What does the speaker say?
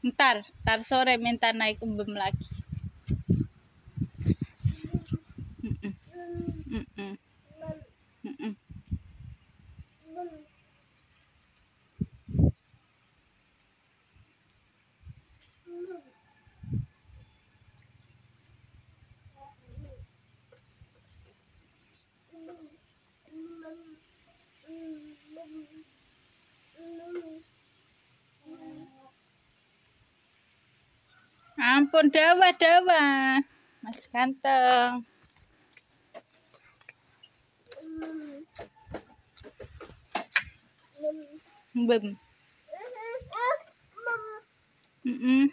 Ntar, ntar sore minta naik bem lagi. Ampun dawa dawa, Mas ganteng. Bem. Mm-mm.